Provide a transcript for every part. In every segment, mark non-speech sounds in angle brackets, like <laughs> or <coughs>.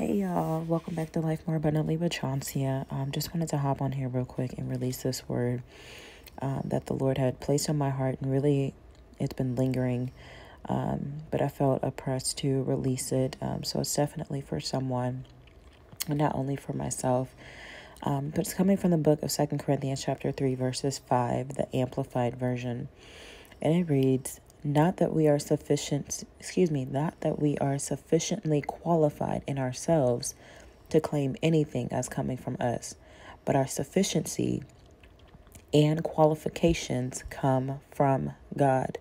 Hey y'all, welcome back to Life More Abundantly with Chauncia. Um, just wanted to hop on here real quick and release this word um, that the Lord had placed on my heart, and really, it's been lingering. Um, but I felt oppressed to release it. Um, so it's definitely for someone, and not only for myself. Um, but it's coming from the book of Second Corinthians, chapter three, verses five, the Amplified version, and it reads not that we are sufficient, excuse me, not that we are sufficiently qualified in ourselves to claim anything as coming from us, but our sufficiency and qualifications come from God.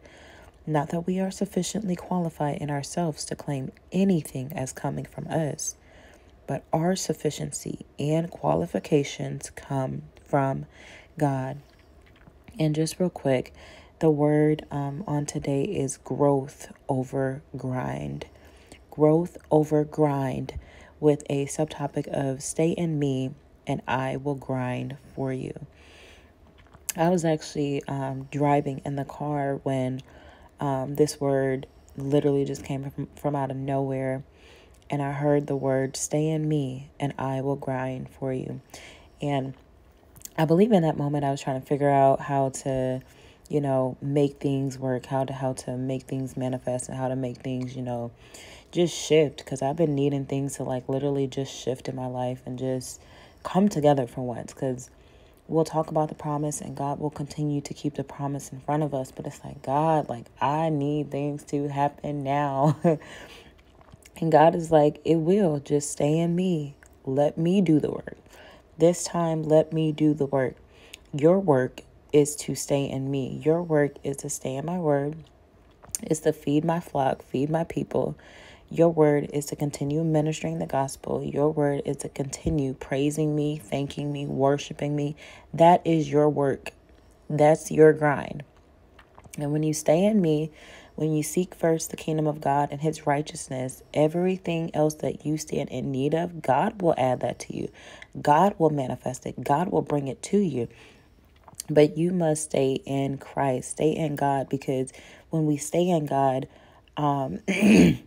Not that we are sufficiently qualified in ourselves to claim anything as coming from us, but our sufficiency and qualifications come from God. And just real quick, the word um, on today is growth over grind. Growth over grind with a subtopic of stay in me and I will grind for you. I was actually um, driving in the car when um, this word literally just came from, from out of nowhere. And I heard the word, stay in me, and I will grind for you. And I believe in that moment I was trying to figure out how to you know, make things work, how to how to make things manifest and how to make things, you know, just shift cuz I've been needing things to like literally just shift in my life and just come together for once cuz we'll talk about the promise and God will continue to keep the promise in front of us, but it's like, God, like I need things to happen now. <laughs> and God is like, it will just stay in me. Let me do the work. This time, let me do the work. Your work is to stay in me. Your work is to stay in my word, is to feed my flock, feed my people. Your word is to continue ministering the gospel. Your word is to continue praising me, thanking me, worshiping me. That is your work. That's your grind. And when you stay in me, when you seek first the kingdom of God and his righteousness, everything else that you stand in need of, God will add that to you. God will manifest it. God will bring it to you. But you must stay in Christ, stay in God, because when we stay in God, um, <clears throat> he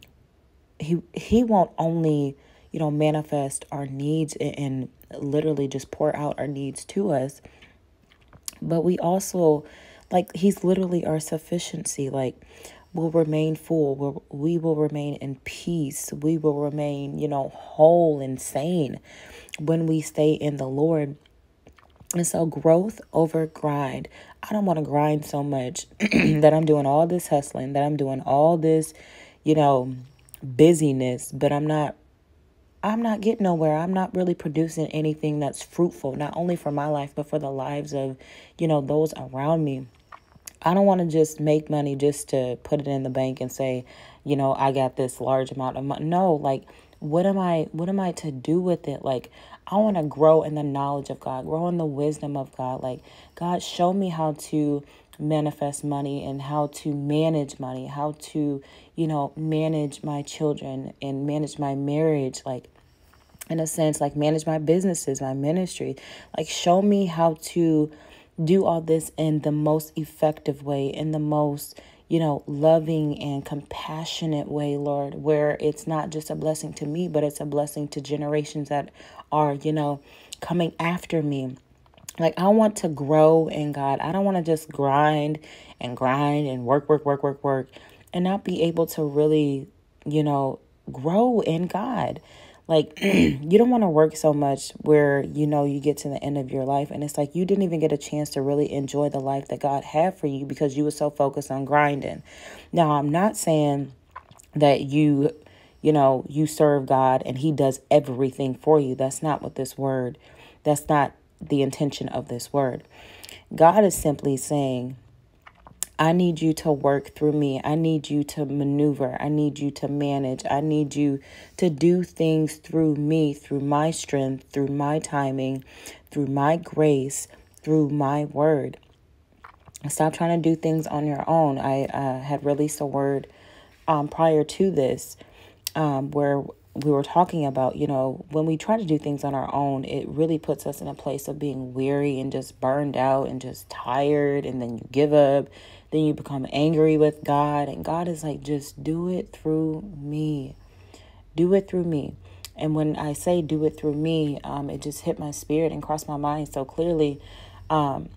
he won't only you know manifest our needs and, and literally just pour out our needs to us, but we also like he's literally our sufficiency. Like will remain full. We'll, we will remain in peace. We will remain, you know, whole and sane when we stay in the Lord. And so, growth over grind. I don't want to grind so much <clears throat> that I'm doing all this hustling, that I'm doing all this, you know, busyness, but I'm not I'm not getting nowhere. I'm not really producing anything that's fruitful, not only for my life, but for the lives of, you know, those around me. I don't want to just make money just to put it in the bank and say, you know, I got this large amount of money. No, like what am I what am I to do with it? Like I want to grow in the knowledge of God, grow in the wisdom of God. Like, God, show me how to manifest money and how to manage money, how to, you know, manage my children and manage my marriage. Like, in a sense, like manage my businesses, my ministry. Like, show me how to do all this in the most effective way, in the most you know, loving and compassionate way, Lord, where it's not just a blessing to me, but it's a blessing to generations that are, you know, coming after me. Like, I want to grow in God. I don't want to just grind and grind and work, work, work, work, work, and not be able to really, you know, grow in God. Like, <clears throat> you don't want to work so much where you know you get to the end of your life and it's like you didn't even get a chance to really enjoy the life that God had for you because you were so focused on grinding. Now, I'm not saying that you, you know, you serve God and He does everything for you. That's not what this word, that's not the intention of this word. God is simply saying, I need you to work through me. I need you to maneuver. I need you to manage. I need you to do things through me, through my strength, through my timing, through my grace, through my word. Stop trying to do things on your own. I uh, had released a word um, prior to this um, where we were talking about, you know, when we try to do things on our own, it really puts us in a place of being weary and just burned out and just tired, and then you give up then you become angry with God. And God is like, just do it through me. Do it through me. And when I say do it through me, um, it just hit my spirit and crossed my mind so clearly. Um,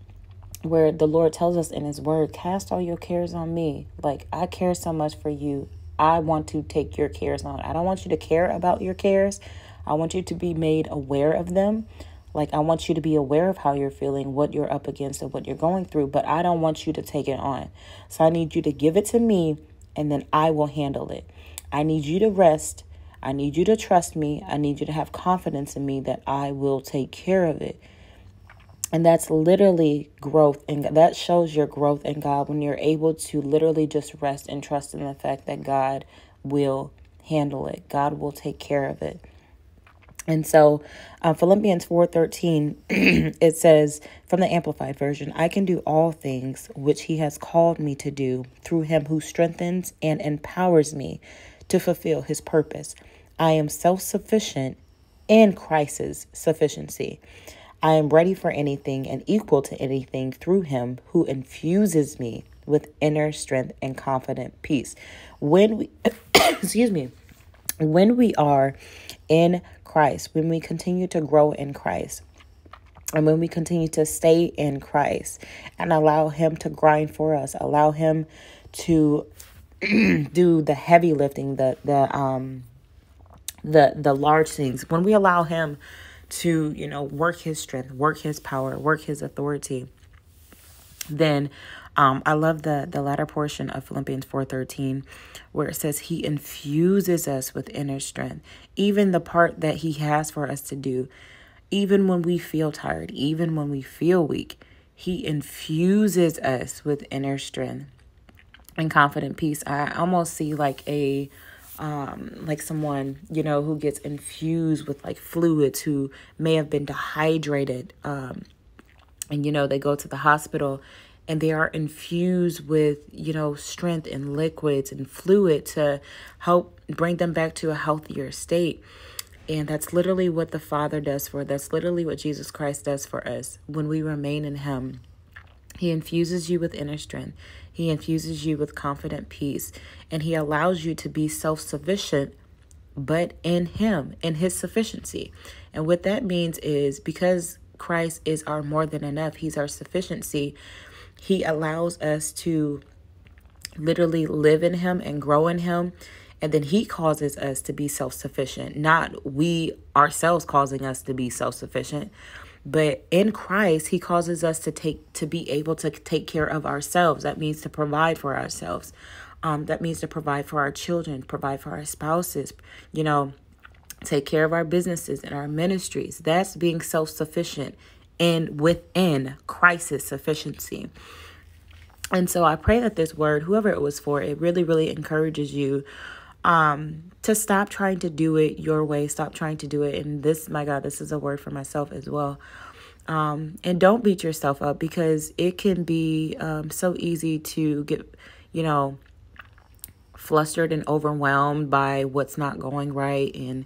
where the Lord tells us in His Word, cast all your cares on me. Like, I care so much for you. I want to take your cares on. I don't want you to care about your cares. I want you to be made aware of them. Like, I want you to be aware of how you're feeling, what you're up against, and what you're going through, but I don't want you to take it on. So I need you to give it to me, and then I will handle it. I need you to rest. I need you to trust me. I need you to have confidence in me that I will take care of it. And that's literally growth. And that shows your growth in God when you're able to literally just rest and trust in the fact that God will handle it, God will take care of it. And so uh, Philippians 4:13 <clears throat> it says from the amplified version, I can do all things which he has called me to do through him who strengthens and empowers me to fulfill his purpose. I am self-sufficient in Christ's sufficiency. I am ready for anything and equal to anything through him who infuses me with inner strength and confident peace. When we <coughs> excuse me, when we are in Christ, when we continue to grow in Christ, and when we continue to stay in Christ and allow Him to grind for us, allow Him to <coughs> do the heavy lifting, the the um the the large things. When we allow Him to you know work His strength, work His power, work His authority, then um, I love the the latter portion of Philippians 4:13 where it says he infuses us with inner strength. Even the part that he has for us to do, even when we feel tired, even when we feel weak, he infuses us with inner strength and confident peace. I almost see like a um like someone you know who gets infused with like fluids who may have been dehydrated um and you know they go to the hospital and they are infused with you know strength and liquids and fluid to help bring them back to a healthier state. And that's literally what the father does for that's literally what jesus christ does for us. When we remain in him he infuses you with inner strength he infuses you with confident peace and he allows you to be self-sufficient but in him in his sufficiency and what that means is because christ is our more than enough he's our sufficiency he allows us to literally live in Him and grow in Him. And then He causes us to be self sufficient, not we ourselves causing us to be self sufficient. But in Christ, He causes us to take to be able to take care of ourselves. That means to provide for ourselves. Um, that means to provide for our children, provide for our spouses, you know, take care of our businesses and our ministries. That's being self sufficient and within Christ's sufficiency. And so I pray that this word, whoever it was for, it really, really encourages you um, to stop trying to do it your way. Stop trying to do it. And this, my God, this is a word for myself as well. Um, and don't beat yourself up because it can be um, so easy to get, you know, flustered and overwhelmed by what's not going right and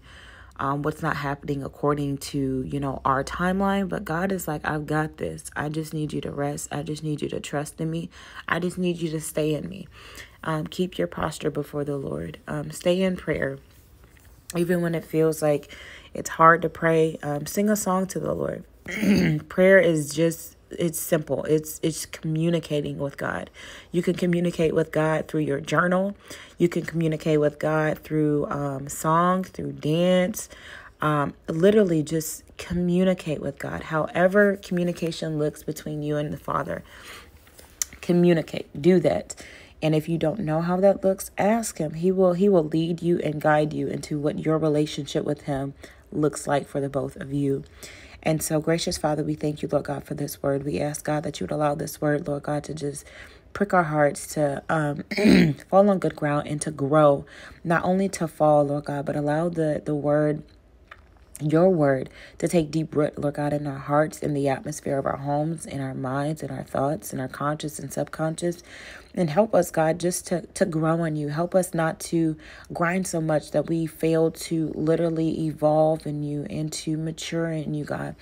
um, what's not happening according to you know our timeline but god is like i've got this i just need you to rest i just need you to trust in me i just need you to stay in me um, keep your posture before the lord. Um, stay in prayer. Even when it feels like it's hard to pray um, sing a song to the lord. <clears throat> Prayer is just it's simple. It's it's communicating with god. You can communicate with god through your journal. You can communicate with god through um, song through dance. Um, literally just communicate with god. However communication looks between you and the father communicate. Do that and if you don't know how that looks ask him. He will he will lead you and guide you into what your relationship with him looks like for the both of you. And so, gracious Father, we thank you, Lord God, for this word. We ask, God, that you would allow this word, Lord God, to just prick our hearts to um, <clears throat> fall on good ground and to grow, not only to fall, Lord God, but allow the, the word your word to take deep root, Lord God, in our hearts, in the atmosphere of our homes, in our minds, in our thoughts, in our conscious and subconscious. And help us, God, just to, to grow in you. Help us not to grind so much that we fail to literally evolve in you and to mature in you, God.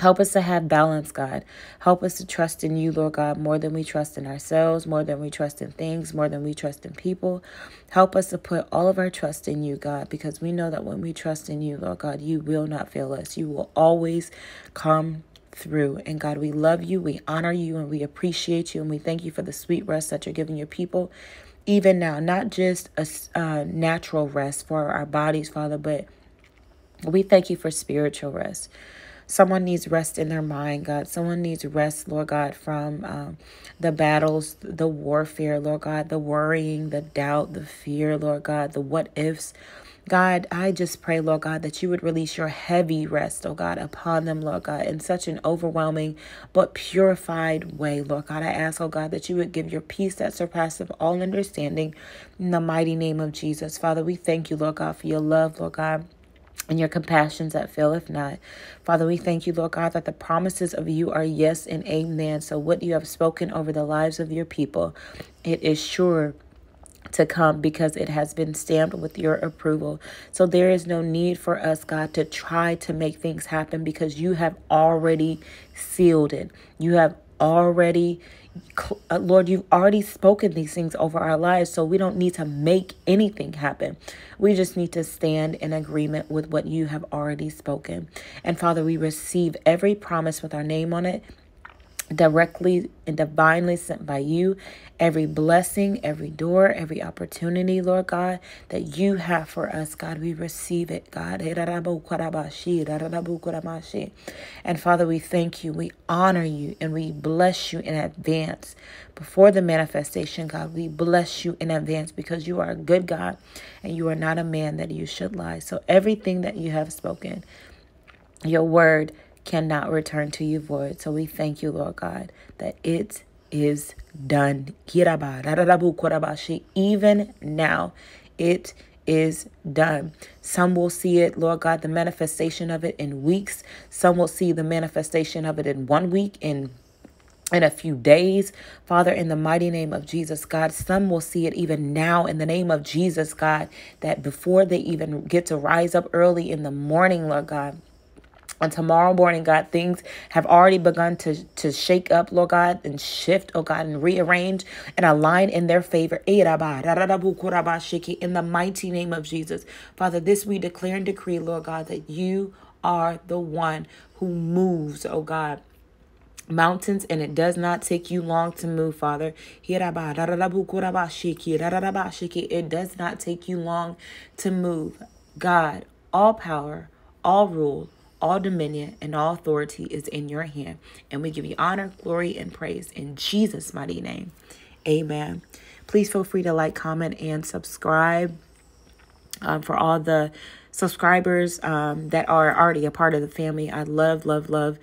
Help us to have balance, God. Help us to trust in you, Lord God, more than we trust in ourselves, more than we trust in things, more than we trust in people. Help us to put all of our trust in you, God, because we know that when we trust in you, Lord God, you will not fail us. You will always come through. And God, we love you, we honor you, and we appreciate you, and we thank you for the sweet rest that you're giving your people, even now. Not just a uh, natural rest for our bodies, Father, but we thank you for spiritual rest. Someone needs rest in their mind, God. Someone needs rest, Lord God, from um, the battles, the warfare, Lord God, the worrying, the doubt, the fear, Lord God, the what ifs. God, I just pray, Lord God, that you would release your heavy rest, oh God, upon them, Lord God, in such an overwhelming but purified way, Lord God. I ask, oh God, that you would give your peace that surpasses all understanding in the mighty name of Jesus. Father, we thank you, Lord God, for your love, Lord God and your compassions that fail if not. Father, we thank you, Lord God, that the promises of you are yes and amen. So what you have spoken over the lives of your people, it is sure to come because it has been stamped with your approval. So there is no need for us, God, to try to make things happen because you have already sealed it. You have already Uh, Lord, you've already spoken these things over our lives, so we don't need to make anything happen. We just need to stand in agreement with what you have already spoken. And Father, we receive every promise with our name on it directly and divinely sent by you. Every blessing, every door, every opportunity, Lord God, that you have for us, God, we receive it, God. And Father, we thank you, we honor you, and we bless you in advance before the manifestation, God. We bless you in advance because you are a good God and you are not a man that you should lie. So everything that you have spoken, your word, cannot return to you void. So we thank you, Lord God, that it is done. Even now, it is done. Some will see it, Lord God, the manifestation of it in weeks. Some will see the manifestation of it in one week, in in a few days, Father, in the mighty name of Jesus, God. Some will see it even now in the name of Jesus, God, that before they even get to rise up early in the morning, Lord God, on tomorrow morning, God, things have already begun to, to shake up, Lord God, and shift, oh God, and rearrange and align in their favor. In the mighty name of Jesus. Father, this we declare and decree, Lord God, that you are the one who moves, oh God mountains and it does not take you long to move, Father. It does not take you long to move. God, all power, all rule, all dominion and all authority is in your hand. And we give you honor, glory, and praise in Jesus' mighty name. Amen. Please feel free to like, comment, and subscribe um, for all the subscribers um, that are already a part of the family. I love, love, love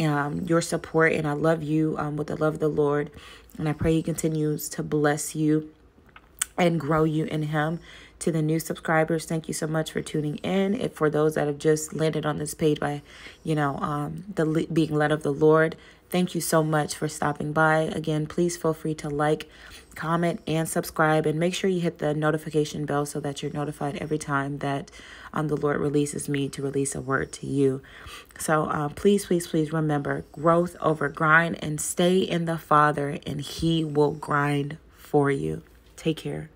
um, your support, and I love you um, with the love of the Lord. And I pray He continues to bless you and grow you in Him to the new subscribers, thank you so much for tuning in. If for those that have just landed on this page by, you know, um, the being led of the Lord, thank you so much for stopping by. Again, please feel free to like, comment, and subscribe, and make sure you hit the notification bell so that you're notified every time that um, the Lord releases me to release a word to you. So uh, please, please, please remember growth over grind and stay in the Father, and He will grind for you. Take care.